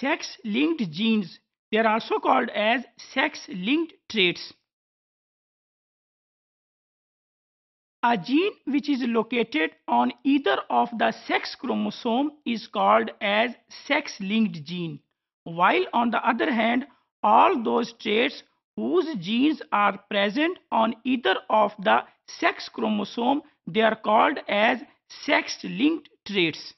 sex-linked genes. They are also called as sex-linked traits. A gene which is located on either of the sex chromosome is called as sex-linked gene. While on the other hand, all those traits whose genes are present on either of the sex chromosome, they are called as sex-linked traits.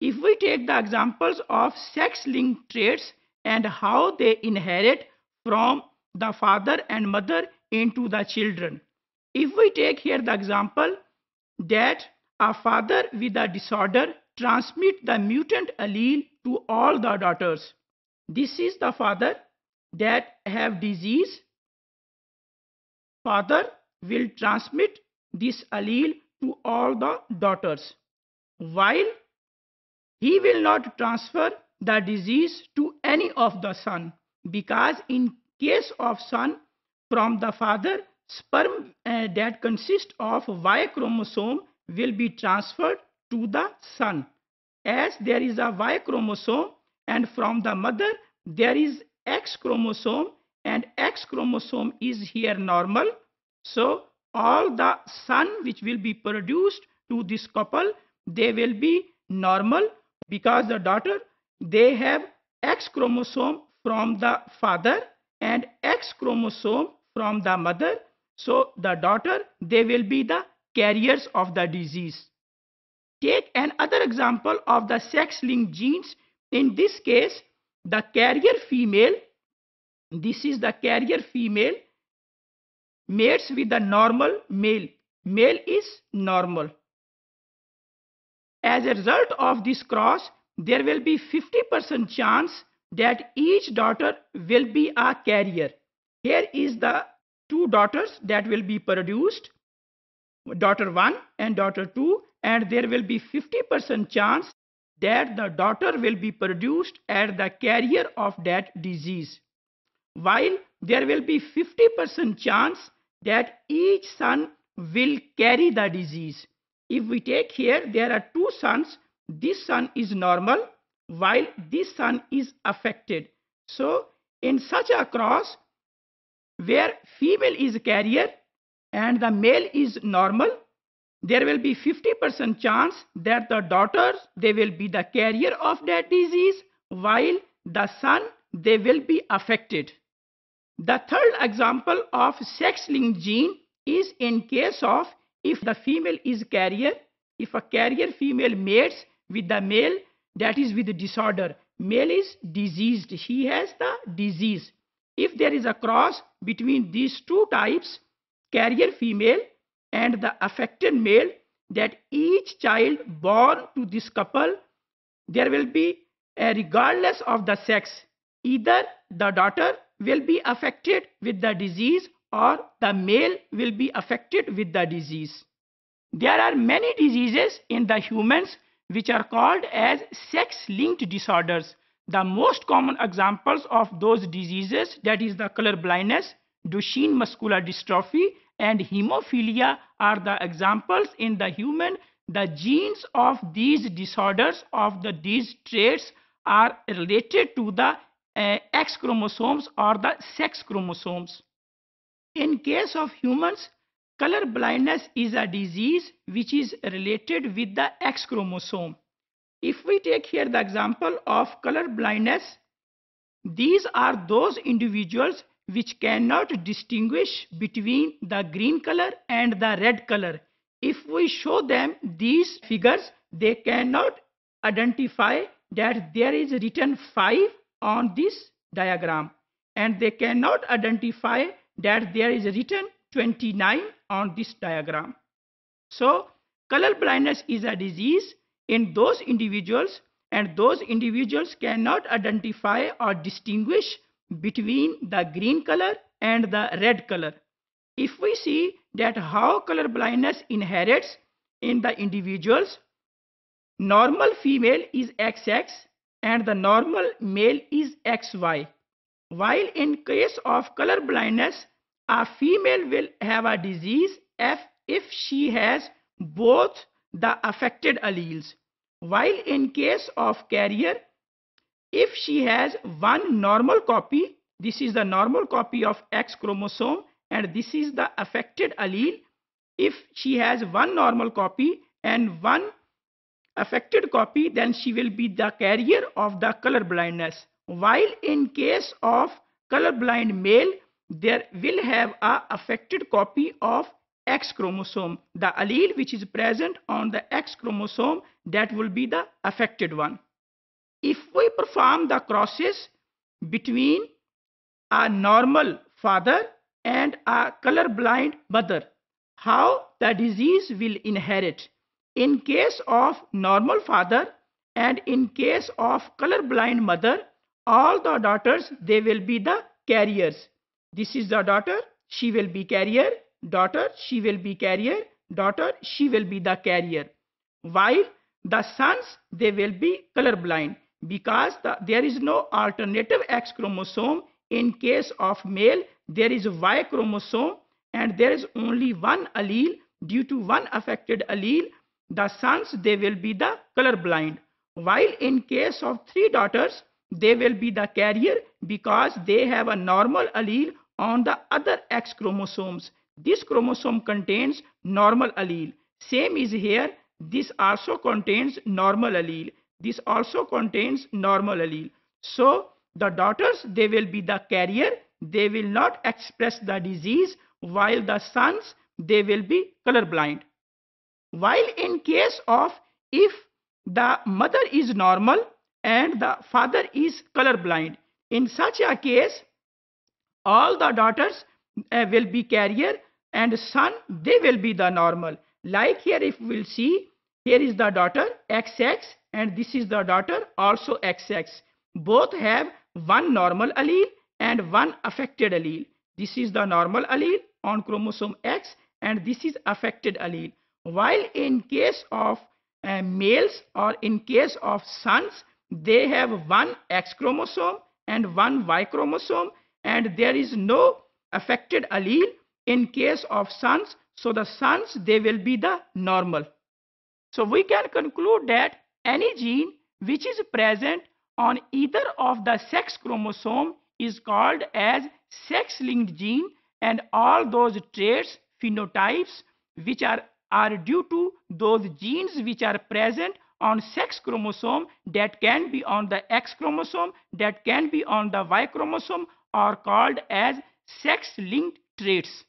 If we take the examples of sex-linked traits and how they inherit from the father and mother into the children. If we take here the example that a father with a disorder transmit the mutant allele to all the daughters. This is the father that have disease. Father will transmit this allele to all the daughters while he will not transfer the disease to any of the son because in case of son from the father sperm uh, that consists of Y chromosome will be transferred to the son. As there is a Y chromosome and from the mother there is X chromosome and X chromosome is here normal. So all the son which will be produced to this couple they will be normal because the daughter they have X chromosome from the father and X chromosome from the mother so the daughter, they will be the carriers of the disease. Take another example of the sex-linked genes. In this case, the carrier female, this is the carrier female, mates with the normal male. Male is normal. As a result of this cross, there will be 50% chance that each daughter will be a carrier. Here is the two daughters that will be produced daughter 1 and daughter 2 and there will be 50% chance that the daughter will be produced as the carrier of that disease while there will be 50% chance that each son will carry the disease if we take here there are two sons this son is normal while this son is affected. So in such a cross where female is carrier and the male is normal there will be 50% chance that the daughters they will be the carrier of that disease while the son they will be affected. The third example of sex linked gene is in case of if the female is carrier if a carrier female mates with the male that is with disorder. Male is diseased. He has the disease. If there is a cross between these two types, carrier female and the affected male, that each child born to this couple, there will be, a regardless of the sex, either the daughter will be affected with the disease or the male will be affected with the disease. There are many diseases in the humans which are called as sex-linked disorders. The most common examples of those diseases that is the color blindness, Duchenne muscular dystrophy and hemophilia are the examples in the human. The genes of these disorders of the these traits are related to the uh, X chromosomes or the sex chromosomes. In case of humans, color blindness is a disease which is related with the X chromosome. If we take here the example of color blindness, these are those individuals which cannot distinguish between the green color and the red color. If we show them these figures, they cannot identify that there is written 5 on this diagram and they cannot identify that there is written 29 on this diagram. So color blindness is a disease in those individuals and those individuals cannot identify or distinguish between the green color and the red color. If we see that how color blindness inherits in the individuals, normal female is XX and the normal male is XY. While in case of color blindness, a female will have a disease if, if she has both the affected alleles while in case of carrier if she has one normal copy, this is the normal copy of X chromosome and this is the affected allele. If she has one normal copy and one affected copy, then she will be the carrier of the color blindness. While in case of colorblind male, there will have a affected copy of X chromosome. The allele which is present on the X chromosome, that will be the affected one. If we perform the crosses between a normal father and a colorblind mother, how the disease will inherit. In case of normal father and in case of colorblind mother, all the daughters, they will be the carriers. This is the daughter, she will be carrier, daughter, she will be carrier, daughter, she will be the carrier. While the sons, they will be colorblind because the, there is no alternative X chromosome. In case of male, there is Y chromosome and there is only one allele due to one affected allele. The sons, they will be the colorblind. While in case of three daughters, they will be the carrier because they have a normal allele on the other X chromosomes. This chromosome contains normal allele. Same is here. This also contains normal allele. This also contains normal allele. So the daughters, they will be the carrier. They will not express the disease while the sons, they will be colorblind. While in case of if the mother is normal and the father is colorblind, in such a case, all the daughters uh, will be carrier and son, they will be the normal. Like here, if we'll see, here is the daughter XX and this is the daughter also XX. Both have one normal allele and one affected allele. This is the normal allele on chromosome X and this is affected allele. While in case of uh, males or in case of sons, they have one X chromosome and one Y chromosome and there is no affected allele in case of sons. So the sons, they will be the normal. So we can conclude that any gene which is present on either of the sex chromosome is called as sex-linked gene and all those traits, phenotypes which are, are due to those genes which are present on sex chromosome that can be on the X chromosome, that can be on the Y chromosome are called as sex-linked traits.